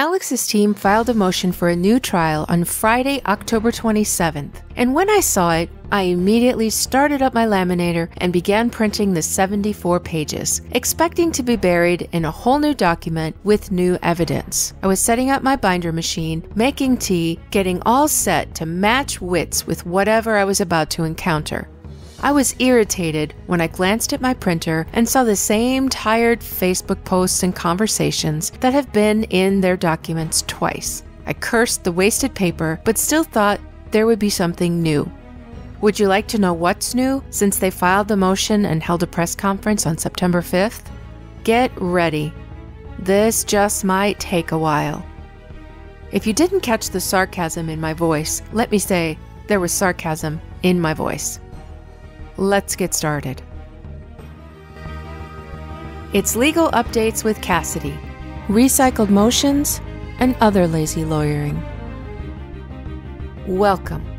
Alex's team filed a motion for a new trial on Friday, October 27th, and when I saw it, I immediately started up my laminator and began printing the 74 pages, expecting to be buried in a whole new document with new evidence. I was setting up my binder machine, making tea, getting all set to match wits with whatever I was about to encounter. I was irritated when I glanced at my printer and saw the same tired Facebook posts and conversations that have been in their documents twice. I cursed the wasted paper, but still thought there would be something new. Would you like to know what's new since they filed the motion and held a press conference on September 5th? Get ready. This just might take a while. If you didn't catch the sarcasm in my voice, let me say there was sarcasm in my voice. Let's get started. It's legal updates with Kassidy, recycled motions, and other lazy lawyering. Welcome